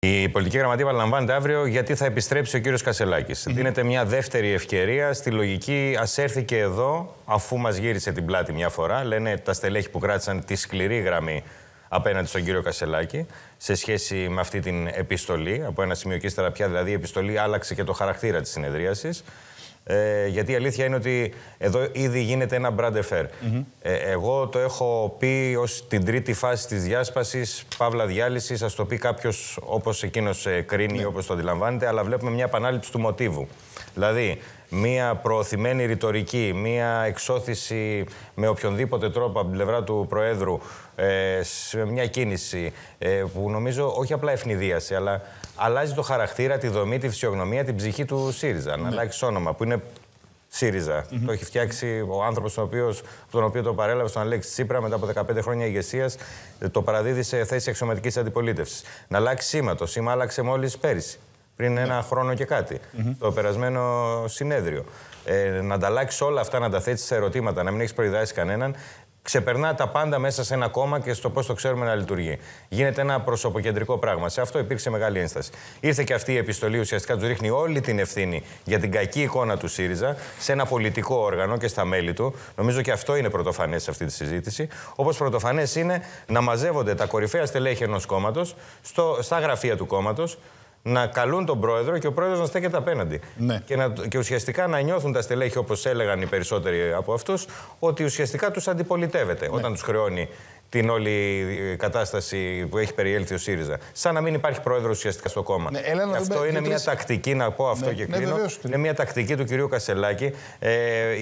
Η πολιτική γραμματεία παραλαμβάνεται αύριο γιατί θα επιστρέψει ο κύριος Κασελάκης. Δίνεται μια δεύτερη ευκαιρία στη λογική. Α έρθει και εδώ, αφού μας γύρισε την πλάτη μια φορά. Λένε τα στελέχη που κράτησαν τη σκληρή γραμμή απέναντι στον κύριο Κασελάκη σε σχέση με αυτή την επιστολή. Από ένα σημείο και ύστερα πια δηλαδή η επιστολή άλλαξε και το χαρακτήρα της συνεδρίασης. Ε, γιατί η αλήθεια είναι ότι εδώ ήδη γίνεται ένα brand affair. ε, εγώ το έχω πει ως την τρίτη φάση της διάσπασης, παύλα διάλυσης. Α το πει κάποιος όπως εκείνος ε, κρίνει, όπως το αντιλαμβάνεται, αλλά βλέπουμε μια επανάληψη του μοτίβου. Δηλαδή, μία προωθημένη ρητορική, μία εξώθηση με οποιονδήποτε τρόπο από την πλευρά του Προέδρου ε, σε μια κίνηση ε, που νομίζω όχι απλά ευνηδίασε, αλλά αλλάζει το χαρακτήρα, τη δομή, τη φυσιογνωμία, την ψυχή του ΣΥΡΙΖΑ. Να αλλάξει όνομα, που είναι ΣΥΡΙΖΑ. Το έχει φτιάξει ο άνθρωπος τον οποίος, τον οποίο το παρέλαβε στον Αλέξη Τσίπρα μετά από 15 χρόνια ηγεσίας, το παραδίδει σε θέση αξιωματικής αντιπολίτευσης. Να αλλάξει σήμα. Το σήμα άλλαξε μόλις πέρυσι πριν ένα χρόνο και κάτι, το περασμένο συνέδριο. Ε, να ανταλλάξεις όλα αυτά, να τα θέτεις σε ερωτήματα, να μην έχεις προειδάσει κανέναν, ξεπερνά τα πάντα μέσα σε ένα κόμμα και στο πώς το ξέρουμε να λειτουργεί. Γίνεται ένα προσωποκεντρικό πράγμα. Σε αυτό υπήρξε μεγάλη ένσταση. Ήρθε και αυτή η επιστολή, ουσιαστικά του ρίχνει όλη την ευθύνη για την κακή εικόνα του ΣΥΡΙΖΑ σε ένα πολιτικό όργανο και στα μέλη του. Νομίζω και αυτό είναι πρωτοφανές σε αυτή τη συζήτηση. Όπως πρωτοφανές είναι να μαζεύονται τα κορυφαία στελέχη ενός κόμματος στα γραφεία του κόμματος να καλούν τον πρόεδρο και ο πρόεδρος να στέκεται απέναντι. Ναι. Και, να, και ουσιαστικά να νιώθουν τα στελέχη, όπως έλεγαν οι περισσότεροι από αυτούς, ότι ουσιαστικά τους αντιπολιτεύεται ναι. όταν τους χρεώνει την όλη ε, κατάσταση που έχει περιέλθει ο ΣΥΡΙΖΑ. Σαν να μην υπάρχει πρόεδρος ουσιαστικά στο κόμμα. Ναι, έλα, αυτό είναι μια τακτική, να πω αυτό ναι, και ναι, κλείνω. βεβαίως. είναι μια τακτική του κυρίου Κασελάκη, ε,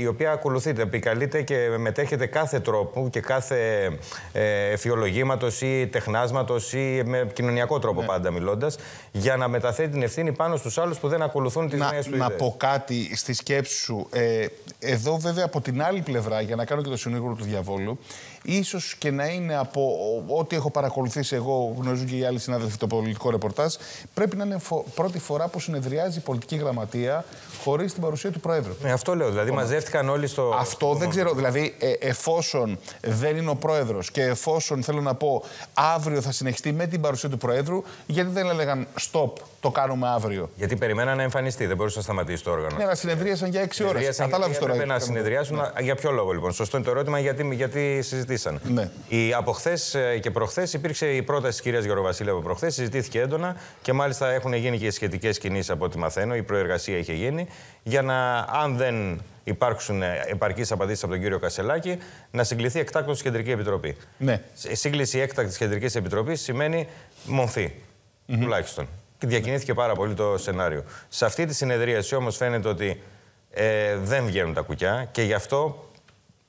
η οποία ακολουθείται, επικαλείται και μετέχεται κάθε τρόπο και κάθε ε, εφιολογήματος ή τεχνάσματος ή με κοινωνιακό τρόπο Ναι. πάντα μιλώντας, για να μεταθέτει την ευθύνη πάνω στους άλλους που δεν ακολουθούν τις να, νέες του να ιδέες. πω κάτι στη σκέψη σου. Ε, εδώ βέβαια από την άλλη πλευρά, για να κάνω και το συνήγορο του διαβόλου, ίσως και να είναι από ό,τι έχω παρακολουθήσει εγώ, γνωρίζουν και οι άλλοι συνάδελφοι το πολιτικό ρεπορτάζ, πρέπει να είναι φο- πρώτη φορά που συνεδριάζει η πολιτική γραμματεία χωρίς την παρουσία του Προέδρου. Ναι, αυτό λέω. Δηλαδή μαζεύτηκαν όλοι στο. Αυτό δεν ξέρω. Δηλαδή, ε, εφόσον δεν είναι ο πρόεδρος και εφόσον θέλω να πω αύριο θα συνεχιστεί με την παρουσία του Προέδρου, γιατί δεν έλεγαν stop, το κάνουμε αύριο. Γιατί περιμέναν να εμφανιστεί, δεν μπορούσε να σταματήσει το όργανο. Ναι, αλλά συνεδρίασαν για 6 ώρες. Συνεδρίασαν Κατάλαβες γιατί τώρα. έπρεπε να συνεδριάσουν. Για ποιο λόγο λοιπόν; Σωστό είναι το ερώτημα γιατί, γιατί συζητήσαν. Ναι. Η, από χθες και προχθές υπήρξε η πρόταση της κυρίας Γεωροβασίλη από προχθές, συζητήθηκε έντονα και μάλιστα έχουν γίνει και σχετικές κινήσεις από ό,τι μαθαίνω. Η προεργασία είχε γίνει για να, αν δεν υπάρξουν επαρκείς απαντήσεις από τον κύριο Κασελάκη, να συγκληθεί εκτάκτο η Κεντρική Επιτροπή. Ναι. Η σύγκληση έκτακτης τη Κεντρικής Επιτροπής σημαίνει μορφή. Τουλάχιστον. Και διακινήθηκε πάρα πολύ το σενάριο. Σε αυτή τη συνεδρίαση όμως φαίνεται ότι ε, δεν βγαίνουν τα κουκιά και γι' αυτό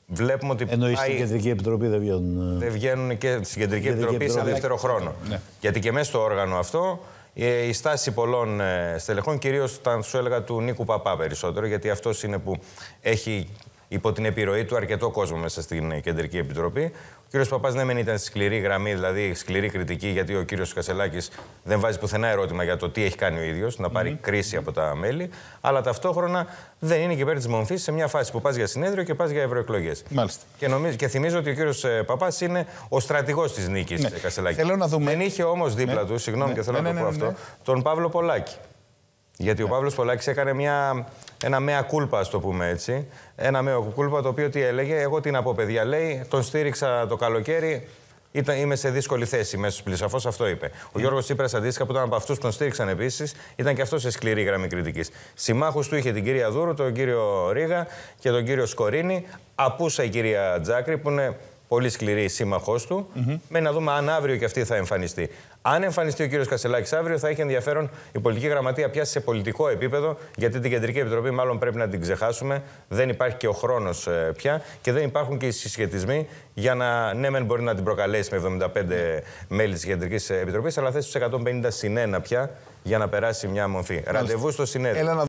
βλέπουμε ότι. Εννοείς πάει- στην Κεντρική Επιτροπή δεν βγαίνουν. ε, δεν βγαίνουν και στην Κεντρική Κεντρική Επιτροπή σε Επιτροπή. δεύτερο χρόνο. Ναι. Γιατί και μέσα στο όργανο αυτό ε, η στάση πολλών ε, στελεχών, κυρίως ήταν, σου έλεγα, του Νίκου Παπά περισσότερο, γιατί αυτός είναι που έχει υπό την επιρροή του αρκετό κόσμο μέσα στην ε, Κεντρική Επιτροπή. Ο κύριος Παπάς ναι, μεν ήταν στη σκληρή γραμμή, δηλαδή σκληρή κριτική, γιατί ο κύριος Κασελάκης δεν βάζει πουθενά ερώτημα για το τι έχει κάνει ο ίδιος, να πάρει κρίση από τα μέλη, αλλά ταυτόχρονα δεν είναι και υπέρ της μορφή σε μια φάση που πας για συνέδριο και πας για ευρωεκλογές. Μάλιστα. Και, νομίζω, και θυμίζω ότι ο κύριος Παπάς είναι ο στρατηγός της νίκης Ναι. Κασελάκη. Θέλω να δούμε- Δεν είχε όμως δίπλα Ναι. του, συγγνώμη Ναι. και θέλω Ναι, να ναι, το πω ναι, ναι. αυτό, τον Παύλο Πολάκη. Γιατί ο Παύλος Πολάκης έκανε μια, ένα μέα κούλπα, ας το πούμε έτσι. Ένα μέα κούλπα το οποίο τι έλεγε. Εγώ τι να πω, παιδιά, λέει, τον στήριξα το καλοκαίρι. Ήταν, είμαι σε δύσκολη θέση μέσα στους πλησαφώ, αυτό είπε. Ο Γιώργος Τσίπρας αντίστοιχα που ήταν από αυτούς που τον στήριξαν επίσης, ήταν και αυτός σε σκληρή γραμμή κριτικής. Συμμάχους του είχε την κυρία Δούρου, τον κύριο Ρίγα και τον κύριο Σκορίνη. Απούσα η κυρία Τζάκρη που είναι πολύ σκληρή σύμμαχός του. Με να δούμε αν αύριο και αυτή θα εμφανιστεί. Αν εμφανιστεί ο κύριος Κασελάκης αύριο, θα έχει ενδιαφέρον η πολιτική γραμματεία πια σε πολιτικό επίπεδο, γιατί την Κεντρική Επιτροπή μάλλον πρέπει να την ξεχάσουμε. Δεν υπάρχει και ο χρόνος πια και δεν υπάρχουν και οι συσχετισμοί για να. Ναι, μεν μπορεί να την προκαλέσει με 75 μέλη της Κεντρικής Επιτροπής, αλλά θέσει τους 150 συν 1 πια για να περάσει μια μορφή. Ραντεβού στο συνέδριο. Έλα να